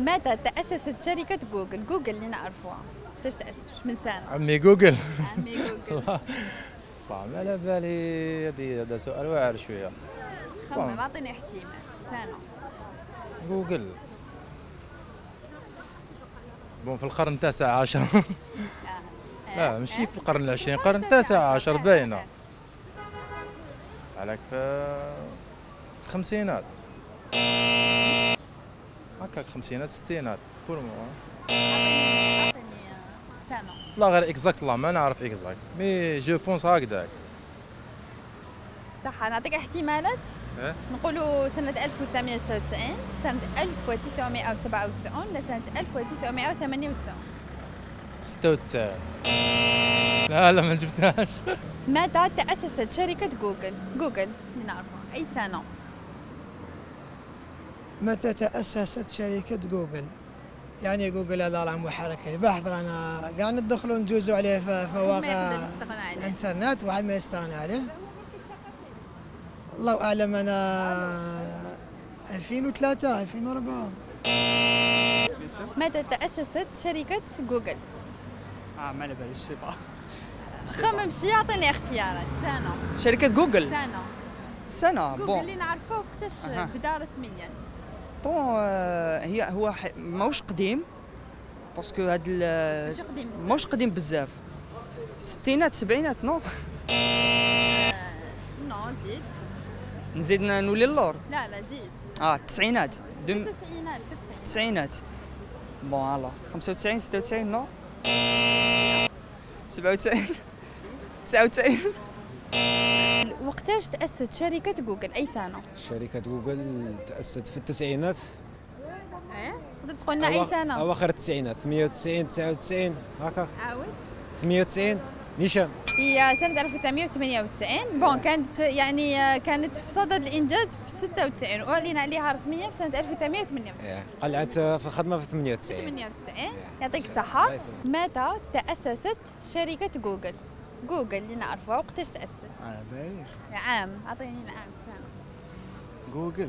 متى تأسست شركة جوجل؟ جوجل اللي نعرفوها كيفاش تأسس من سنة؟ عمي جوجل. عمي جوجل. ما على بالي هذه هذا سؤال واعر شوية. خمم اعطيني احتمال. سنة جوجل. bon في القرن التاسع عشر. آه. لا ماشي في القرن العشرين القرن التاسع عشر باينة. عليك في الخمسينات هكاك خمسينات ستينات pour moi لا غير exact لا ما نعرف exact mais je pense هكذاك. صح نعطيك احتمالات. إيه؟ نقولوا سنة 1999 سنة 1997 ولا سنة 1998 96 لا لا ما جبتهاش. متى تأسست شركة جوجل؟ جوجل اللي نعرفها أي سنة؟ متى تأسست شركة جوجل؟ يعني جوجل هذا راه محرك بحث رانا قاعد ندخلوا نجوزوا عليه في مواقع الانترنت واحد ما يستغنى عليه. الله أعلم أنا 2003 2004 متى تأسست شركة جوجل؟ آه ما على باليش خمم شي يعطيني اختيارات. سنة. شركة جوجل؟ سنة. سنة جوجل bon. اللي نعرفوه وقتاش. بدا رسميا. bon آه، هي هو ماهوش قديم parce que هاد ماهوش قديم. بزاف. ستينات سبعينات non. non زيد نزيد نولي اللور. لا لا زيد. آه التسعينات دم- التسعينات bon الله 95 96 non. 97 99 وقتاش تأسست شركة جوجل؟ أي سنة؟ شركة جوجل تأسست في التسعينات. إيه؟ تقدر تقول لنا أي سنة؟ أواخر التسعينات. 98 99 هكا. عاود 98 نيشان. هي سنة 1998 bon كانت يعني آه، كانت في صدد الإنجاز في 96 وأعلن عليها رسميا في سنة 1998 قلعت في الخدمة في 98 98 يعطيك الصحة. متى تأسست شركة جوجل؟ جوجل اللي نعرفها وقتاش تأسست؟ على بالي عام أعطيني العام السنة جوجل.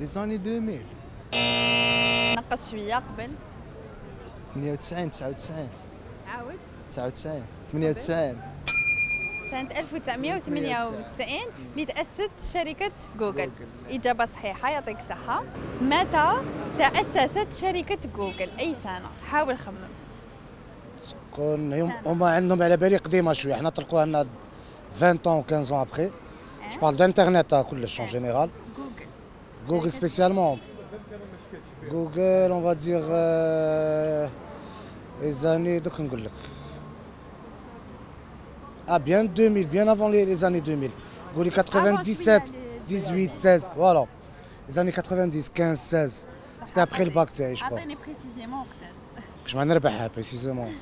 les années 2000 نقص شوية قبل. 98 99 عاود 99 98 سنة 1998 اللي تأسست شركة جوجل. إجابة صحيحة يعطيك الصحة. متى تأسست شركة جوجل؟ أي سنة؟ حاول خمم كون هم هما عندهم على بالي قديمه شويه حنا طلقوها لنا 20 ans و 15 ans après je parle d'internet كلش en général جوجل Google spécialement Google on va dire euh, les années دوك نقول لك ah bien 2000 bien avant les, les années 2000 قولي 97 18 16 voilà les années 90 15 16 c'était après le bac تاعي je crois أعطيني كش ما نربحها précisément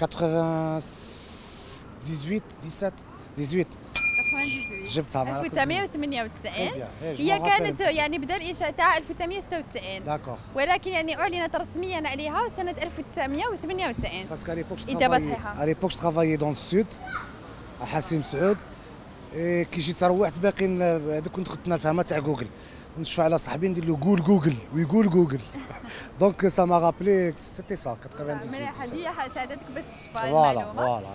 80 18 17 18 جبتها مع 1998 هي كانت يعني بدا الانشاء تاعها 1996 d'accord ولكن يعني اعلنت رسميا عليها سنه 1998 parce que l'époque je travaillais dans le sud à حاسي مسعود كي جيت روحت باقي هذوك كنت خدتنا الفهمه تاع جوجل نشفى على صاحبي ندير له قول جوجل ويقول جوجل. donc ça m'a rappelé c'était ça 98 مليحه هي ساعدتك باش تشفى voilà voilà